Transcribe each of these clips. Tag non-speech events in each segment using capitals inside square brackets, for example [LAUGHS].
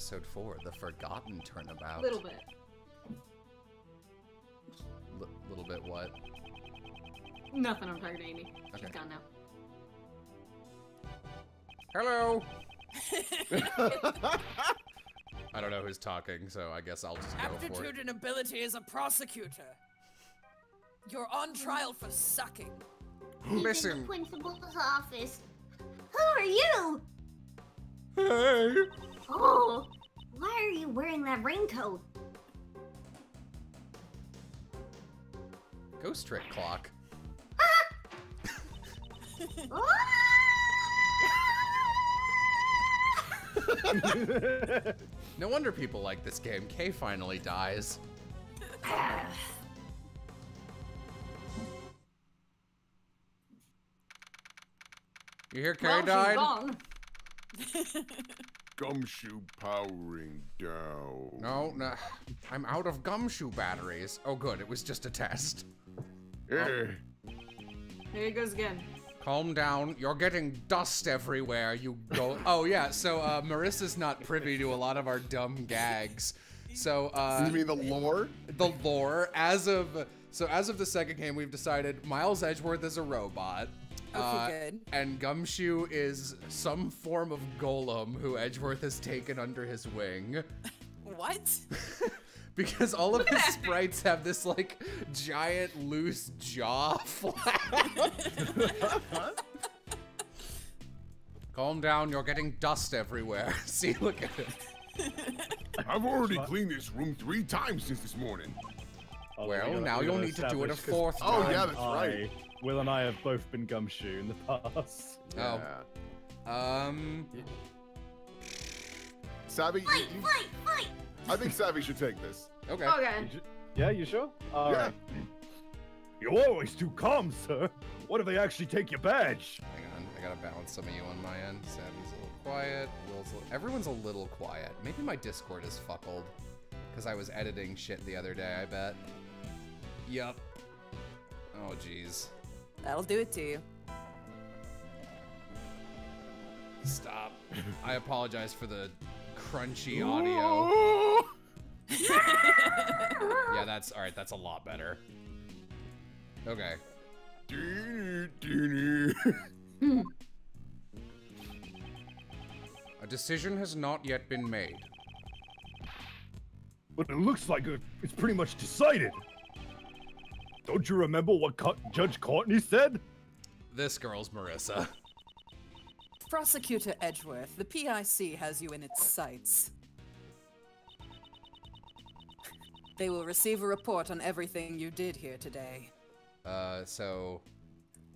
episode four, the Forgotten Turnabout. A little bit. L- little bit what? Nothing. I'm talking to Amy. She's gone now. Hello. [LAUGHS] I don't know who's talking, so I guess I'll just go for it. Aptitude and ability as a prosecutor. You're on trial for sucking. Listen. The principal's office. Who are you? Hey. Oh, why are you wearing that raincoat? Ghost trick clock. [LAUGHS] No wonder people like this game. Kay finally dies. [SIGHS] You hear Kay well, she's died? [LAUGHS] gone. Gumshoe powering down. No, no. I'm out of gumshoe batteries. Oh, good. It was just a test. Eh, There he goes again. Calm down. You're getting dust everywhere. You go. Oh yeah. So uh, Marissa's not privy to a lot of our dumb gags. So uh, you mean the lore? the lore as of so as of the second game, we've decided Miles Edgeworth is a robot. Okay, uh, good. And Gumshoe is some form of golem who Edgeworth has taken under his wing. What? [LAUGHS] Because all of his [LAUGHS] sprites have this like giant loose jaw [LAUGHS] flap. Calm down, you're getting dust everywhere. See, look at it. I've already cleaned this room three times since this morning. Oh, Well, now you'll need to do it a fourth time. Oh, yeah, that's I- right. Will and I have both been gumshoe in the [LAUGHS] past. Oh. Um, Savvy, Fight, you- fight, fight! I think Savvy should take this. okay. Okay. You Yeah, you sure? All Yeah. right. You're always too calm, sir. What if they actually take your badge? Hang on, I gotta balance some of you on my end. Savvy's a little quiet. Will's a little, everyone's a little quiet. Maybe my Discord is fuckled. Because I was editing shit the other day, I bet. Yup. Oh, jeez. That'll do it to you. Stop. [LAUGHS] I apologize for the crunchy audio. [LAUGHS] yeah, that's alright, that's a lot better. Okay. [LAUGHS] A decision has not yet been made. But it looks like it's pretty much decided. Don't you remember what Co- Judge Courtney said? This girl's Marissa. Prosecutor Edgeworth, the PIC has you in its sights. They will receive a report on everything you did here today. Uh, so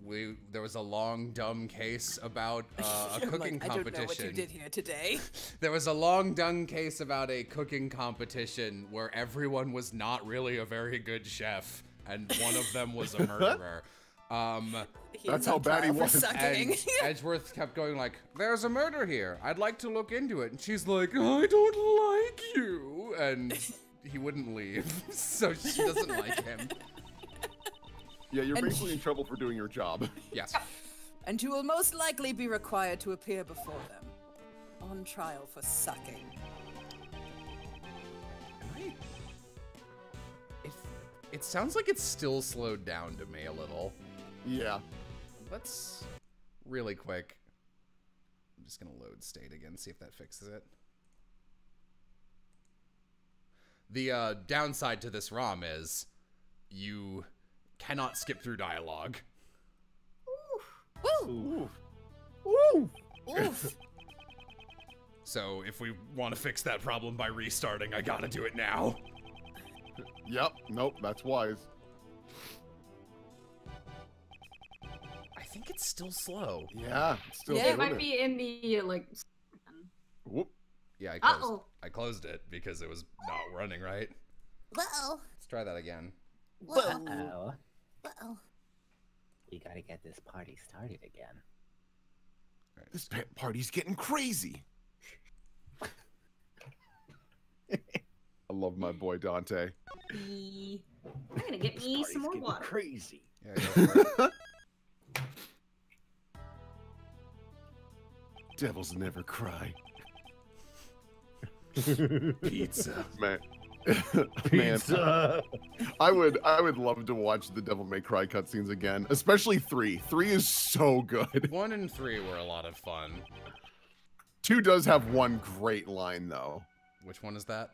we there was a long dumb case about uh, [LAUGHS] a I'm cooking like, I don't know what you competition. did here today. [LAUGHS] There was a long dumb case about a cooking competition where everyone was not really a very good chef, and one of them was a [LAUGHS] murderer. Um, That's how bad he was. And [LAUGHS] Edgeworth kept going like, "There's a murder here. I'd like to look into it." And she's like, "I don't like you," and [LAUGHS] he wouldn't leave, so she doesn't like him. Yeah, you're And- basically in trouble for doing your job. Yes. and you will most likely be required to appear before them on trial for sucking. It sounds like it's still slowed down to me a little. yeah. Let's really quick. I'm just gonna load state again, see if that fixes it. The uh, downside to this ROM is you cannot skip through dialogue. Woo! Ooh! Oof! [LAUGHS] So if we want to fix that problem by restarting, I gotta do it now. Yep. Nope. That's wise. I think it's still slow. Yeah. it's Still Yeah, It might be in the uh, like. Whoop. Yeah, I closed, Uh-oh. I closed it because it was not running right. Well, Let's try that again. well, Oh, well. we gotta get this party started again. This pa- party's getting crazy. [LAUGHS] I love my boy Dante. I'm gonna get me some more water. Crazy. Yeah, go. [LAUGHS] Devils never cry. [LAUGHS] Pizza. Man. [LAUGHS] Man, Pizza. I would I would love to watch the Devil May Cry cutscenes again, especially three. Three is so good. One and three were a lot of fun. Two does have one great line though. Which one is that?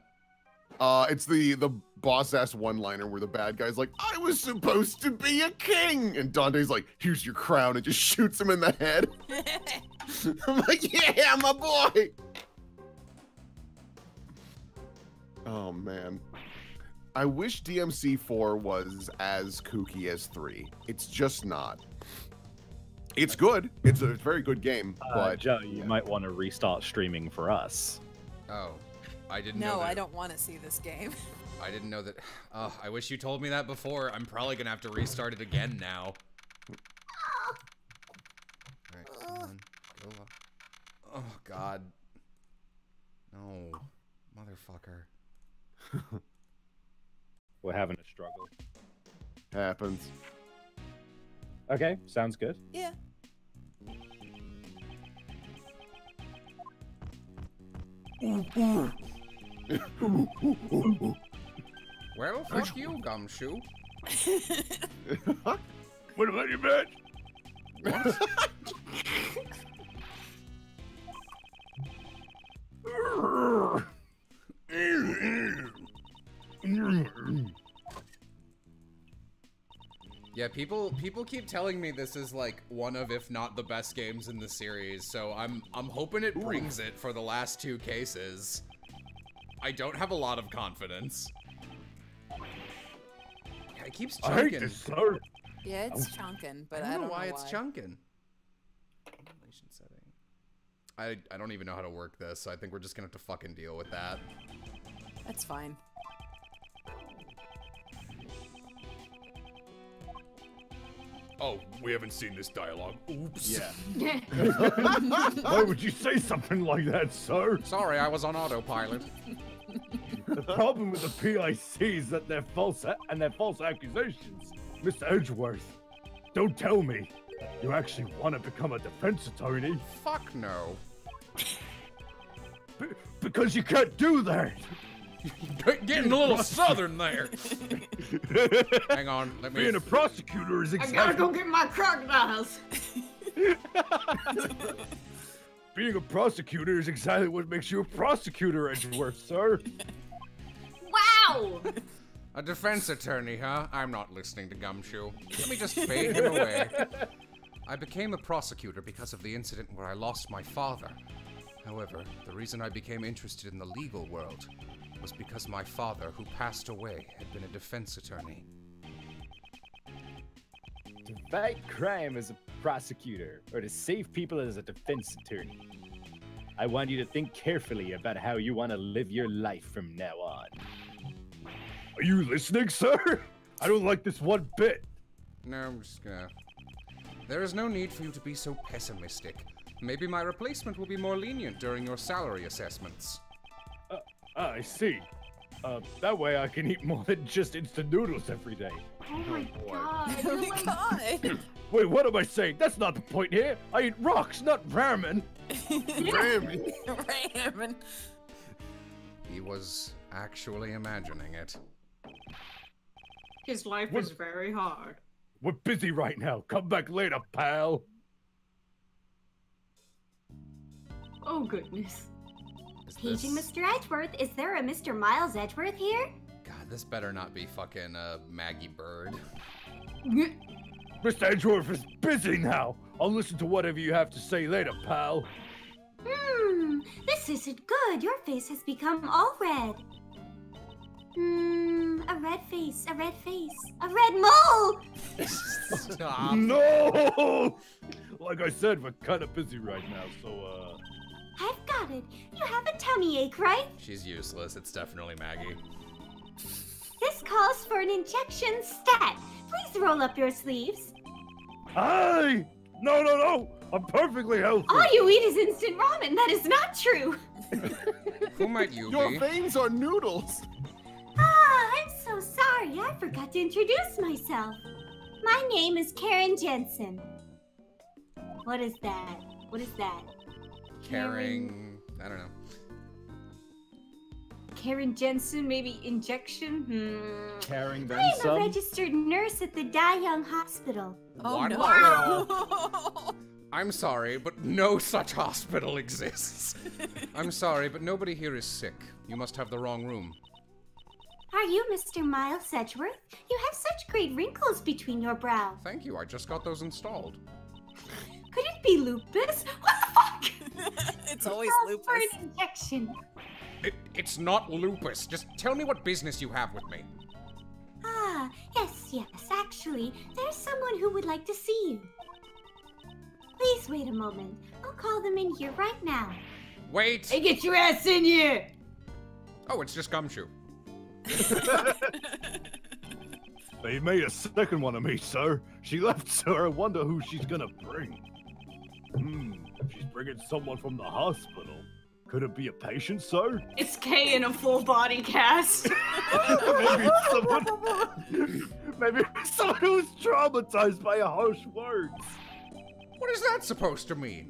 Uh, it's the the boss ass one liner where the bad guy's like, "I was supposed to be a king," and Dante's like, "Here's your crown," and just [LAUGHS] shoots him in the head. [LAUGHS] I'm like, "Yeah, my boy." Oh man, I wish DMC4 was as kooky as three. It's just not. It's good. It's a very good game, Uh, but Joe, you might want to restart streaming for us. Oh, I didn't know No. I don't want to see this game. [LAUGHS] I didn't know that. Oh, I wish you told me that before. I'm probably gonna have to restart it again now. Alright, come on. Go up. Oh, God. No. Motherfucker. [LAUGHS] We're having a struggle. happens. Okay, sounds good. Yeah. Well, fuck you, Gumshoe. [LAUGHS] What about you, man? [LAUGHS] Yeah, people people keep telling me this is like one of, if not the best games in the series. So I'm I'm hoping it brings it for the last two cases. I don't have a lot of confidence. Yeah, it keeps I hate chunking. this, sir. Yeah, it's chunking, but I don't, know why know it's chunking. Animation setting. I I don't even know how to work this, so I think we're just gonna have to fucking deal with that. That's fine. Oh, we haven't seen this dialogue. Oops. Yeah. [LAUGHS] [LAUGHS] Why would you say something like that, sir? Sorry, I was on autopilot. [LAUGHS] The problem with the PIC is that they're false a- and they're false accusations. Mr. Edgeworth, don't tell me you actually want to become a defense attorney Fuck no. b- because you can't do that. Getting a little southern there. Hang on, let me. Being a prosecutor is exactly. I gotta go get my crocodiles. [LAUGHS] being a prosecutor is exactly what makes you a prosecutor, Edgeworth, sir. Wow! A defense attorney, huh? I'm not listening to Gumshoe. Let me just fade him away. I became a prosecutor because of the incident where I lost my father. However, the reason I became interested in the legal world was because my father, who passed away, had been a defense attorney. To fight crime as a prosecutor, or to save people as a defense attorney. I want you to think carefully about how you want to live your life from now on. Are you listening, sir? I don't like this one bit. No, I'm just gonna. There is no need for you to be so pessimistic. Maybe my replacement will be more lenient during your salary assessments. Ah, I see. Uh, that way I can eat more than just instant noodles every day. Oh my god. [LAUGHS] Oh my [LAUGHS] god! Wait, what am I saying? That's not the point here. I eat rocks, not ramen. [LAUGHS] ramen. Ramen. He was actually imagining it. His life What- is very hard. We're busy right now. Come back later, pal. Oh goodness. Is Paging this- Mr. Edgeworth. Is there a Mr. Miles Edgeworth here? God, this better not be fucking uh, Maggey Byrde. [LAUGHS] Mr. Edgeworth is busy now. I'll listen to whatever you have to say later, pal. Hmm, this isn't good. Your face has become all red. Hmm, a red face, a red face, a red mole! Stop. No! Like I said, we're kind of busy right now, so, uh. I've got it. You have a tummy ache, right? She's useless. It's definitely Maggey. This calls for an injection stat. Please roll up your sleeves. Hi! No, no, no! I'm perfectly healthy. All you eat is instant ramen. That is not true. Who might you be? Your be? veins are noodles. Ah, forgot to introduce myself. My name is Karen Jensen. What is that? What is that? Caring. I don't know. Karen Jensen, maybe injection? Hmm. Carrying them I'm a registered nurse at the Da Young Hospital. Oh What? no. [LAUGHS] I'm sorry, but no such hospital exists. [LAUGHS] I'm sorry, but nobody here is sick. You must have the wrong room. Are you Mr. Miles Edgeworth? You have such great wrinkles between your brows. Thank you, I just got those installed. Could it be lupus? What the fuck? [LAUGHS] it's always Oh, lupus. For an injection. It, it's not lupus. Just tell me what business you have with me. Ah, yes, yes. Actually, there's someone who would like to see you. Please wait a moment. I'll call them in here right now. Wait! Hey, get your ass in here! Oh, it's just Gumshoe. [LAUGHS] They made a second one of me, sir. She left, [LAUGHS] sir. I wonder who she's gonna bring. Hmm, she's bringing someone from the hospital. Could it be a patient, sir? It's Kay in a full body cast. [LAUGHS] maybe someone. maybe someone who's traumatized by a harsh words. What is that supposed to mean?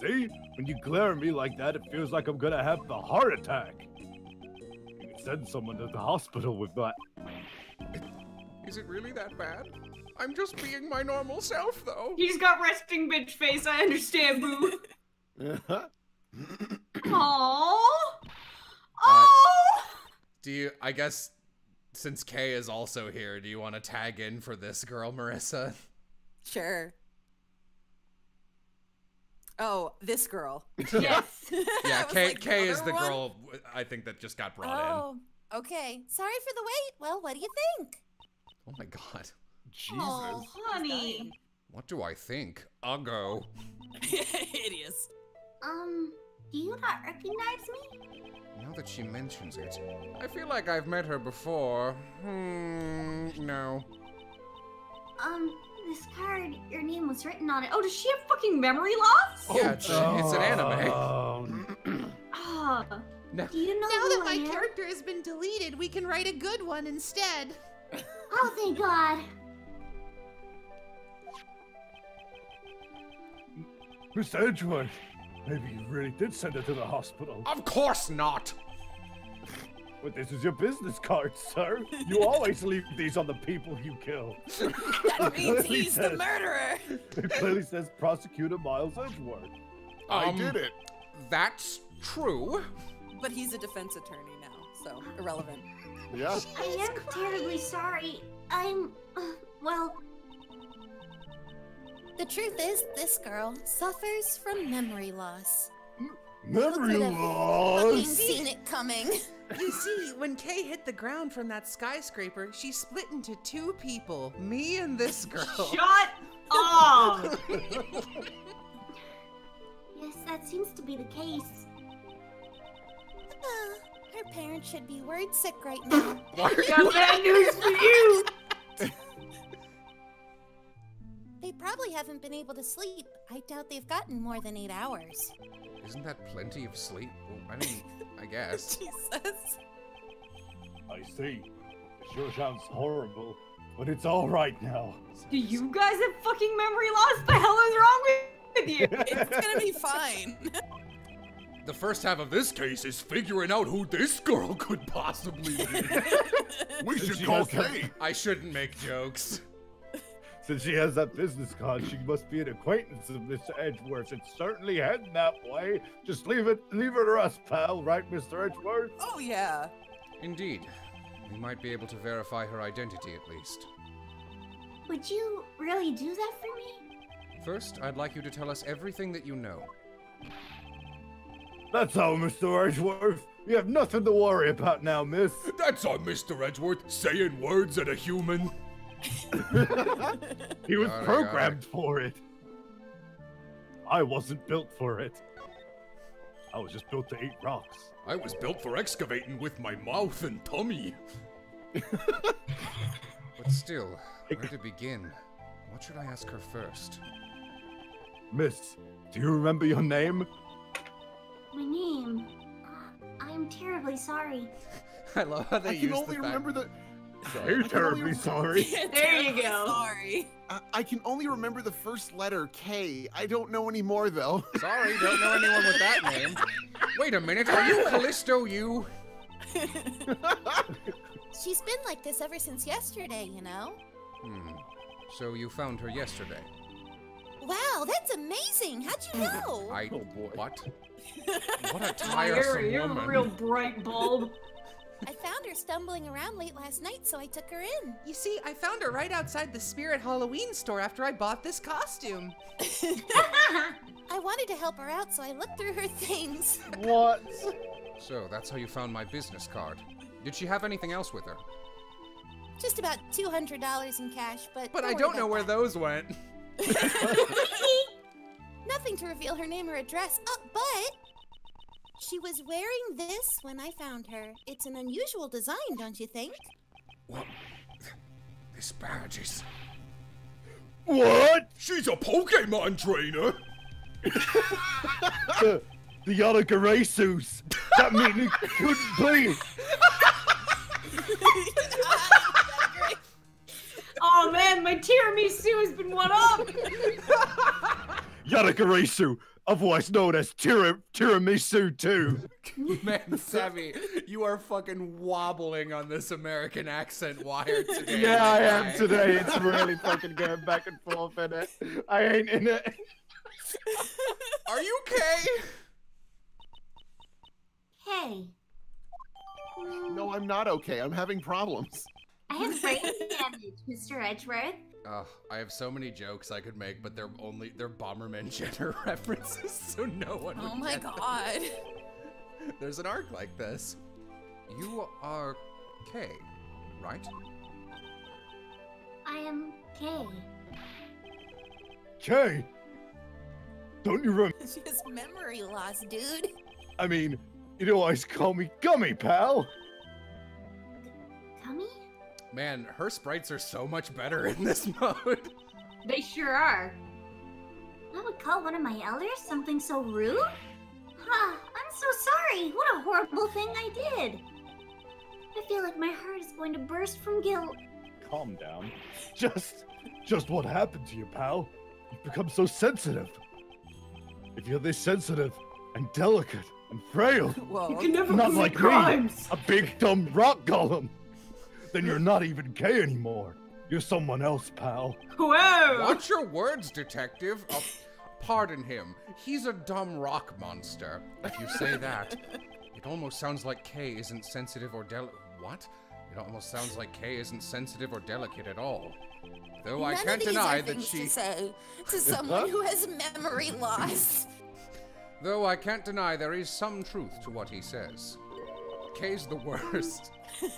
See, when you glare at me like that, it feels like I'm gonna have the heart attack. You can send someone to the hospital with that. Is it really that bad? I'm just being my normal self, though. He's got resting bitch face, I understand, boo. [LAUGHS] [LAUGHS] Aww. Oh! Do you, I guess, since Kay is also here, do you want to tag in for this girl, Marissa? Sure. Oh, this girl. [LAUGHS] [LAUGHS] Yes. Yeah, I Kay, like, Kay is the one? girl I think that just got brought in. Oh, okay. Sorry for the wait. Well, what do you think? Oh my god. Jesus. Oh, honey. What do I think? I'll go. [LAUGHS] Hideous. Um, do you not recognize me? Now that she mentions it, I feel like I've met her before. Hmm, no. Um, this card, your name was written on it. Oh, does she have fucking memory loss? Yeah, it's, it's an anime. Oh, Ah. [CLEARS THROAT] No. Do you know Now who that my character has been deleted, we can write a good one instead. [LAUGHS] Oh, thank God. Mr. Edgeworth, maybe you really did send her to the hospital. Of course not! But this is your business card, sir. You always [LAUGHS] leave these on the people you kill. That [LAUGHS] means Clearly he's the murderer. It clearly says prosecutor Miles Edgeworth. I Um, did it. That's true. But he's a defense attorney now, so irrelevant. Yeah. I am terribly sorry. I'm, uh, well, The truth is, this girl suffers from memory loss. Memory could have loss. Seen it coming. You see, when Kay hit the ground from that skyscraper, she split into two people me and this girl. Shut up! yes, that seems to be the case. Ah, her parents should be word sick right now. Got bad news for you! Probably haven't been able to sleep. I doubt they've gotten more than eight hours. Isn't that plenty of sleep? Well, I mean, [LAUGHS] I guess. Jesus. I see. It sure sounds horrible, but it's all right now. Do you guys have fucking memory loss? The hell is wrong with you? [LAUGHS] It's gonna be fine. [LAUGHS] The first half of this case is figuring out who this girl could possibly be. We should She call Kate. I shouldn't make jokes. Since she has that business card, she must be an acquaintance of Mr. Edgeworth. It's certainly heading that way. Just leave it, leave it to us, pal. Right, Mr. Edgeworth? Oh yeah. Indeed. We might be able to verify her identity at least. Would you really do that for me? First, I'd like you to tell us everything that you know. That's all, Mr. Edgeworth. You have nothing to worry about now, miss. That's all, Mr. Edgeworth saying words at a human. [LAUGHS] He was Got it, got programmed for it. I wasn't built for it. I was just built to eat rocks. I was built for excavating with my mouth and tummy. but still, where to begin? What should I ask her first? Miss, do you remember your name? My name. Uh, I'm terribly sorry. [LAUGHS] I love how they I can use only the fact- remember [LAUGHS] the. You're terribly sorry. There you go. Sorry. I, I can only remember the first letter K. I don't know anymore though. [LAUGHS] Sorry, don't know anyone with that name. Wait, Wait a minute, are you Calisto Yew? [LAUGHS] She's been like this ever since yesterday, you know? Hmm. So you found her yesterday? Wow, that's amazing. How'd you know? I. Oh, boy. What? What a You're, tiresome you're a real bright bulb. I found her stumbling around late last night, so I took her in. You see, I found her right outside the Spirit Halloween store after I bought this costume. [LAUGHS] I wanted to help her out, so I looked through her things. What? [LAUGHS] So that's how you found my business card. Did she have anything else with her? Just about $200 in cash, but. But I don't know where that. those went. [LAUGHS] Nothing to reveal her name or address. Oh, but. She was wearing this when I found her. It's an unusual design, don't you think? What? This badge is. What? She's a Pokemon trainer. [LAUGHS] the the Yatagarasus. That mean it could be. [LAUGHS] Oh man, my tiramisu has been one up. Yatagarasu, otherwise known as tira, Tiramisu too. [LAUGHS] Man, Savvy, you are fucking wobbling on this American accent wire [LAUGHS] today. Yeah, I am today. It's [LAUGHS] really fucking going back and forth in it. I ain't in it. Are you okay? Hey, No, I'm not okay. I'm having problems. I have brain damage, Mr. Edgeworth. Ugh, I have so many jokes I could make, but they're only they're Bomberman [LAUGHS] Jenner references, so no one would Oh my get them. god. [LAUGHS] There's an arc like this. You are K, right? I am K. K. don't you remember? She has memory loss, dude. I mean, you'd always call me Gummy Pal. Gummy? Man, her sprites are so much better in this [LAUGHS] mode. They sure are. I would call one of my elders something so rude? Huh, I'm so sorry. What a horrible thing I did. I feel like my heart is going to burst from guilt. Calm down. Just, just what happened to you, pal? You've become so sensitive. If you're this sensitive and delicate and frail, Whoa. You can never not commit like crimes. me, a big dumb rock golem, then you're not even Kay anymore. You're someone else, pal. Whoa! Watch your words, detective. Uh, pardon him. He's a dumb rock monster. If you say that, [LAUGHS] it almost sounds like Kay isn't sensitive or del. What? It almost sounds like Kay isn't sensitive or delicate at all. Though I can't of these deny are that things she. to say to someone who has memory loss. [LAUGHS] Though I can't deny there is some truth to what he says. Kay's the worst. [LAUGHS]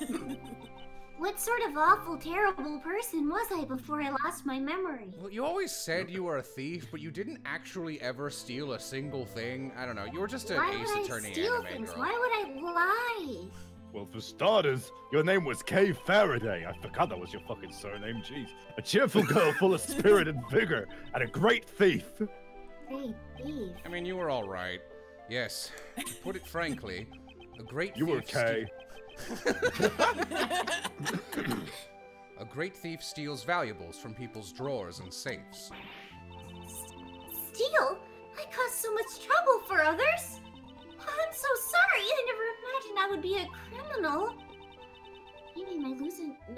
What sort of awful, terrible person was I before I lost my memory? Well, you always said you were a thief, but you didn't actually ever steal a single thing. I don't know. You were just an Why Ace would I Attorney steal things? girl. Why would I lie? Well, for starters, your name was Kay Faraday. I forgot that was your fucking surname. Jeez. A cheerful girl full of spirit and vigor, and a great thief. Great thief. I mean, you were all right. Yes. To put it frankly, a great You were thief ste- Kay. [LAUGHS] a great thief steals valuables from people's drawers and safes. Steal? I caused so much trouble for others. Oh, I'm so sorry. I never imagined I would be a criminal. Maybe my losing. [LAUGHS]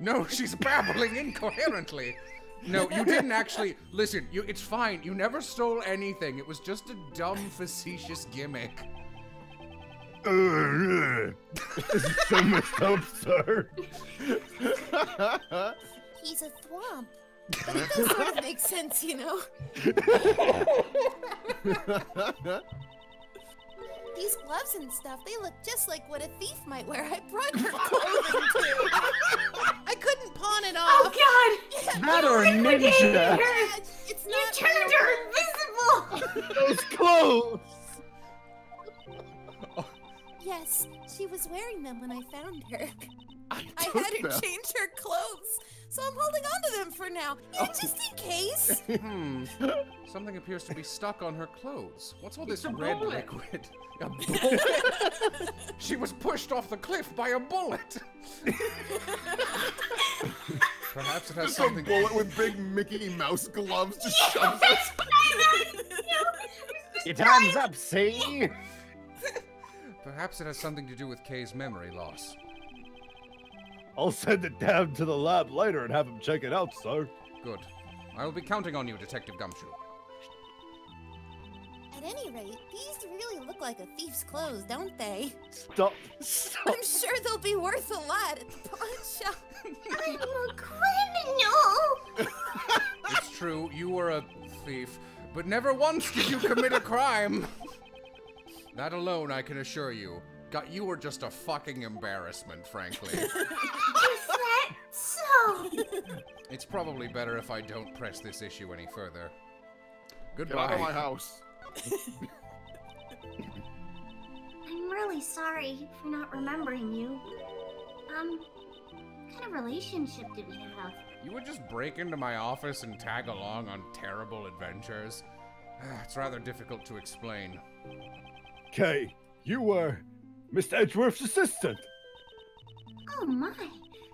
No, she's babbling incoherently. No, you didn't actually. Listen, you, it's fine. You never stole anything. It was just a dumb, facetious gimmick. This is so messed up, sir. He's a thwomp. But [LAUGHS] it does sort of make sense, you know? These gloves and stuff, they look just like what a thief might wear. I brought her [LAUGHS] clothing too. I couldn't pawn it off. Oh off. god! That or a liquidated ninja. her! It's You not turned her invisible! [LAUGHS] Those clothes. Yes, she was wearing them when I found her. I, [LAUGHS] I had her them. change her clothes, so I'm holding on to them for now. Yeah, [LAUGHS] just in case. [LAUGHS] Hmm. Something appears to be stuck on her clothes. What's all this a red bullet. liquid? A bullet? she was pushed off the cliff by a bullet. Perhaps it has Just a something. bullet with big Mickey Mouse gloves just shoves us. no, there's time's up, see? Perhaps it has something to do with Kay's memory loss. I'll send it down to the lab later and have him check it out, sir. Good. I will be counting on you, Detective Gumshoe. At any rate, these really look like a thief's clothes, don't they? Stop. Stop. I'm sure they'll be worth a lot at the pawn shop. [LAUGHS] I'm a criminal. It's true, you were a thief, but never once did you commit a crime. [LAUGHS] That alone, I can assure you. Got you were just a fucking embarrassment, frankly. [LAUGHS] Is that so? it's probably better if I don't press this issue any further. Goodbye. Get out of my Goodbye. house. [LAUGHS] I'm really sorry for not remembering you. Um, what kind of relationship did we have? You would just break into my office and tag along on terrible adventures. [SIGHS] It's rather difficult to explain. Kay, you were Mr. Edgeworth's assistant. Oh my.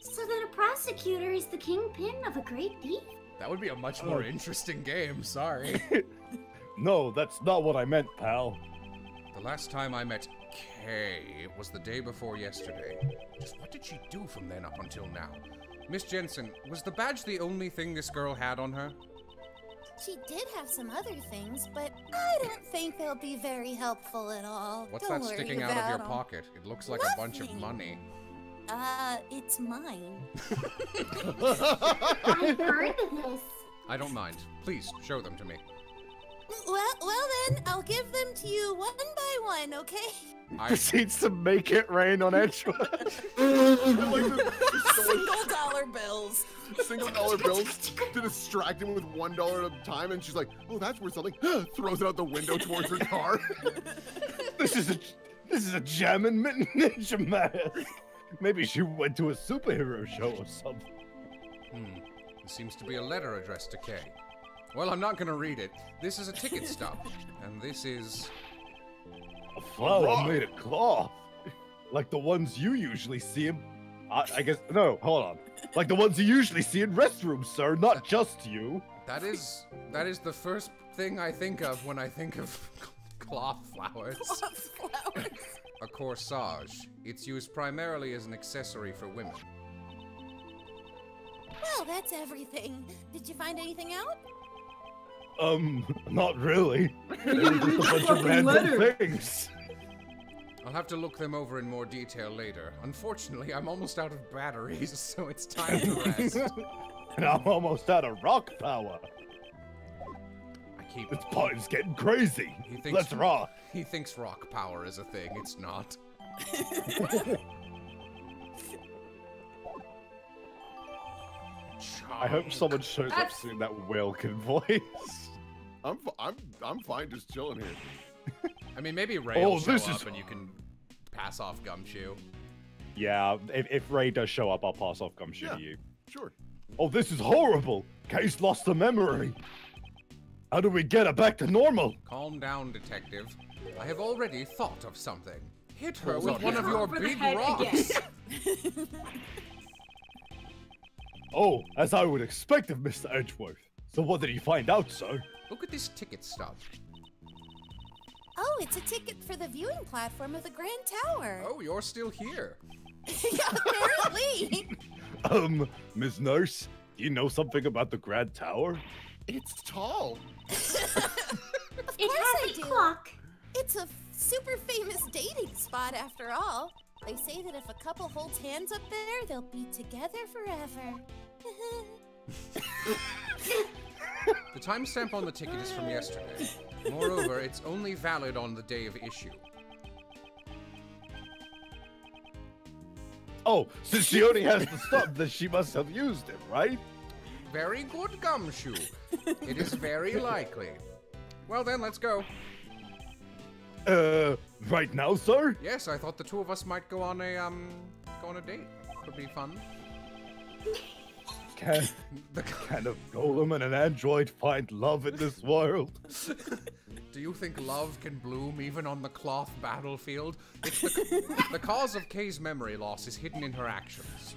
So that a prosecutor is the kingpin of a great deed? That would be a much more Oh. interesting game, sorry. [LAUGHS] No, that's not what I meant, pal. the last time I met Kay was the day before yesterday. Just what did she do from then up until now? Miss Jensen, was the badge the only thing this girl had on her? She did have some other things, but I don't think they'll be very helpful at all. What's Don't that sticking out of your about 'em. pocket? It looks like a bunch of money. Uh, it's mine. [LAUGHS] I've heard of this. I don't mind. Please, show them to me. Well, well then, I'll give them to you one by one, okay? I, Proceeds to make it rain on [LAUGHS] Edgeworth. like the, the Single dollar bills. single dollar bills to distract him with one dollar at a time, and she's like, "Oh, that's worth something." [GASPS] Throws it out the window towards her car. [LAUGHS] this is a this is a jamming mitten ninja mask. Maybe she went to a superhero show or something. hmm. There seems to be a letter addressed to Kay. Well, I'm not gonna read it. This is a ticket stub, and this is. A flower rock. made of cloth, like the ones you usually see in. I, I guess no. Hold on. Like the ones you usually see in restrooms, sir. Not just you. That is that is the first thing I think of when I think of [LAUGHS] cloth flowers. Cloth Flowers. A corsage. It's used primarily as an accessory for women. Well, that's everything. Did you find anything out? Um, not really. [LAUGHS] Just a bunch of random letter. things. I'll have to look them over in more detail later. Unfortunately, I'm almost out of batteries, [LAUGHS] so it's time to rest. [LAUGHS] and I'm almost out of rock power. I keep. This party's getting crazy. He thinks- Let's rock. He thinks rock power is a thing. It's not. I hope someone shows up That's- soon that Wilkin voice. I'm f- I'm I'm fine just chilling here. I mean, maybe Ray Oh, will show this up is- and you can pass off Gumshoe. Yeah, if, if Ray does show up, I'll pass off Gumshoe Yeah. to you. Sure. Oh, this is horrible. Kay's lost the memory. How do we get her back to normal? Calm down, detective. I have already thought of something. Hit her with one of your big rocks. [LAUGHS] Oh, as I would expect of Mr. Edgeworth. So what did he find out, sir? Look at this ticket stub. Oh, it's a ticket for the viewing platform of the Grand Tower. [LAUGHS] Oh, you're still here. yeah, apparently. [LAUGHS] Um, Ms. Nurse, do you know something about the Grand Tower? It's tall. [LAUGHS] It course has I a do. clock. It's a super famous dating spot after all. They say that if a couple holds hands up there, they'll be together forever. The timestamp on the ticket is from yesterday. Moreover, it's only valid on the day of issue. Oh, since she only has the stub, then she must have used it, right? Very good, Gumshoe. It is very likely. Well then, let's go. Uh, right now, sir? Yes, I thought the two of us might go on a um go on a date. Could be fun. Can, [LAUGHS] The, can a golem and an android find love in this world? [LAUGHS] do you think love can bloom even on the cloth battlefield? It's the, [LAUGHS] the cause of Kay's memory loss is hidden in her actions.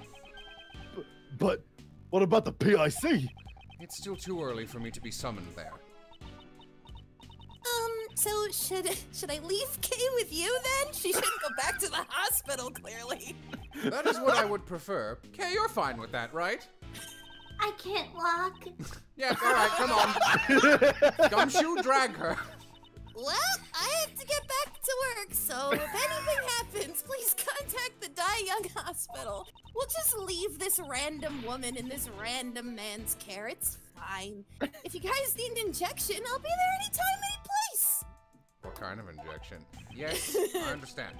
But what about the PIC? It's still too early for me to be summoned there. Um, So should should I leave Kay with you then? She shouldn't go back to the hospital, clearly. That is what I would prefer. Kay, you're fine with that, right? I can't walk. [LAUGHS] Yeah, all right, come on. [LAUGHS] Gumshoe, drag her. Well, I have to get back to work, so if anything happens, please contact the Die Young Hospital. We'll just leave this random woman in this random man's care. It's fine. If you guys need an injection, I'll be there anytime, any place. What kind of injection? Yes, I understand.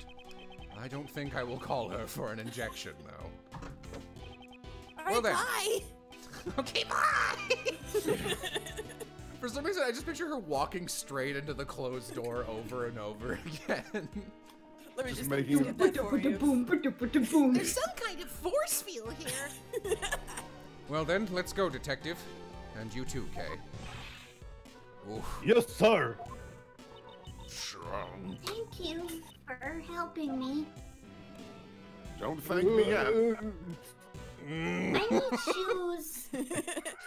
I don't think I will call her for an injection, though. All Well right, then. bye. Okay, bye! [LAUGHS] For some reason, I just picture her walking straight into the closed door over and over [LAUGHS] again. Let me Just just making- get that for you. Boom, boom. There's some kind of force field here. [LAUGHS] Well then, let's go, detective. And you too, Kay. Oof. Yes, sir. Strong. Thank you for helping me. Don't thank me yet. Uh, I need shoes. [LAUGHS]